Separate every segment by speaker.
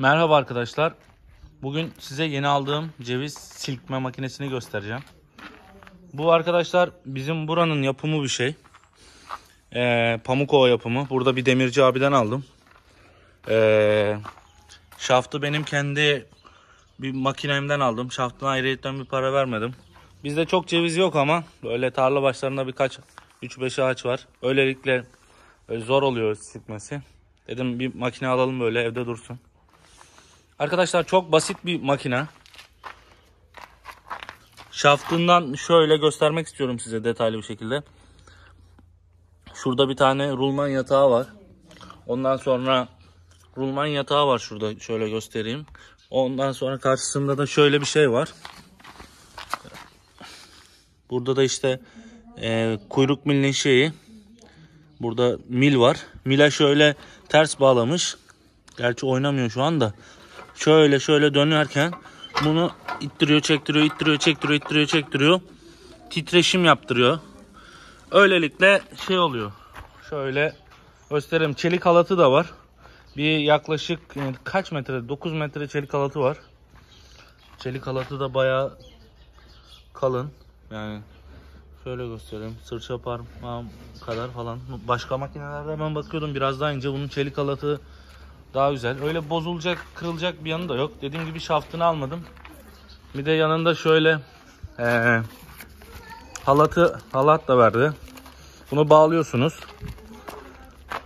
Speaker 1: Merhaba arkadaşlar. Bugün size yeni aldığım ceviz silkme makinesini göstereceğim. Bu arkadaşlar bizim buranın yapımı bir şey. Ee, Pamukova yapımı. Burada bir demirci abiden aldım. Ee, şaftı benim kendi bir makinemden aldım. Şaftına ayrıyetten bir para vermedim. Bizde çok ceviz yok ama böyle tarla başlarında birkaç 3-5 ağaç var. Öylelikle böyle zor oluyor silkmesi. Dedim bir makine alalım böyle evde dursun. Arkadaşlar çok basit bir makine. Şaftından şöyle göstermek istiyorum size detaylı bir şekilde. Şurada bir tane rulman yatağı var. Ondan sonra rulman yatağı var şurada şöyle göstereyim. Ondan sonra karşısında da şöyle bir şey var. Burada da işte e, kuyruk milinin şeyi. Burada mil var. Mile şöyle ters bağlamış. Gerçi oynamıyor şu anda. Şöyle şöyle dönerken bunu ittiriyor, çektiriyor, ittiriyor, çektiriyor, ittiriyor, çektiriyor. Titreşim yaptırıyor. Öylelikle şey oluyor. Şöyle göstereyim. Çelik halatı da var. Bir yaklaşık e, kaç metre? 9 metre çelik halatı var. Çelik halatı da bayağı kalın. Yani şöyle göstereyim. Sırça parmağım kadar falan. Başka makinelerde ben bakıyordum biraz daha ince. Bunun çelik halatı daha güzel. Öyle bozulacak, kırılacak bir yanı da yok. Dediğim gibi şaftını almadım. Bir de yanında şöyle ee, halatı halat da verdi. Bunu bağlıyorsunuz.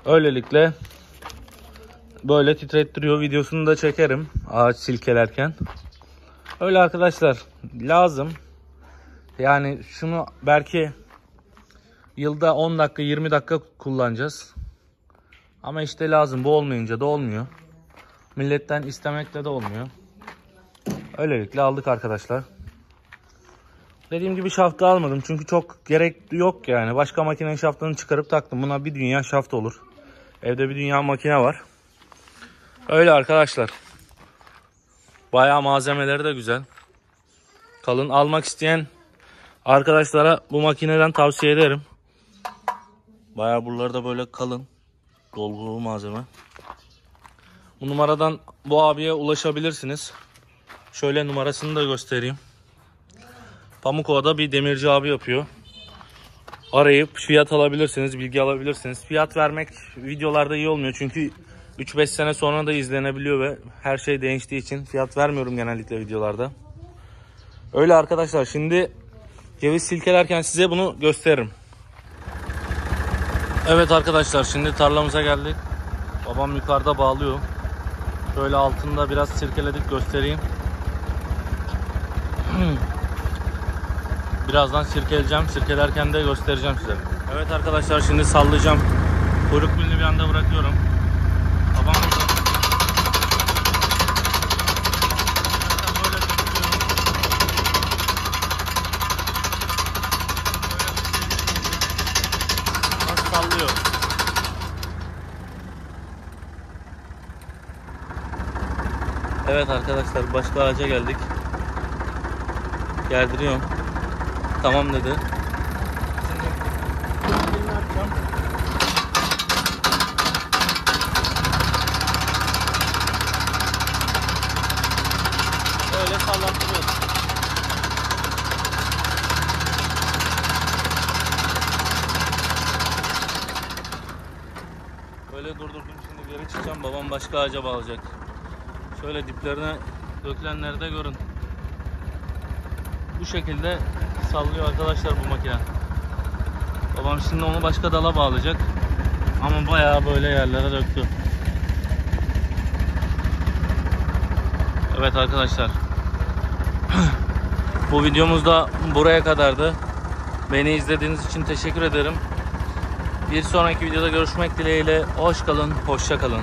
Speaker 1: Öylelikle böyle titrettiriyor. Videosunu da çekerim ağaç silkelerken. Öyle arkadaşlar lazım. Yani şunu belki yılda 10 dakika 20 dakika kullanacağız. Ama işte lazım. Bu olmayınca da olmuyor. Milletten istemekle de olmuyor. Öylelikle aldık arkadaşlar. Dediğim gibi şaftı almadım. Çünkü çok gerek yok yani. Başka makinenin şaftını çıkarıp taktım. Buna bir dünya şaft olur. Evde bir dünya makine var. Öyle arkadaşlar. Bayağı malzemeleri de güzel. Kalın almak isteyen arkadaşlara bu makineden tavsiye ederim. Bayağı buraları da böyle kalın dolgulu malzeme. Bu numaradan bu abiye ulaşabilirsiniz. Şöyle numarasını da göstereyim. Pamukova'da bir demirci abi yapıyor. Arayıp fiyat alabilirsiniz, bilgi alabilirsiniz. Fiyat vermek videolarda iyi olmuyor çünkü 3-5 sene sonra da izlenebiliyor ve her şey değiştiği için fiyat vermiyorum genellikle videolarda. Öyle arkadaşlar şimdi ceviz silkelerken size bunu gösteririm. Evet arkadaşlar şimdi tarlamıza geldik. Babam yukarıda bağlıyor. Şöyle altında biraz sirkeledik göstereyim. Birazdan sirkeleyeceğim. Sirkelerken de göstereceğim size. Evet arkadaşlar şimdi sallayacağım. Kuyruk milini bir anda bırakıyorum. Sallıyor? Evet arkadaşlar başka ağaca geldik. Gerdiriyorum. Tamam dedi. Öyle sallandırıyoruz. Böyle durdurdum şimdi geri çıkacağım. Babam başka ağaca bağlayacak. Şöyle diplerine dökülenleri de görün. Bu şekilde sallıyor arkadaşlar bu makine. Babam şimdi onu başka dala bağlayacak. Ama bayağı böyle yerlere döktü. Evet arkadaşlar. bu videomuz da buraya kadardı. Beni izlediğiniz için teşekkür ederim. Bir sonraki videoda görüşmek dileğiyle. Hoş kalın, hoşça kalın.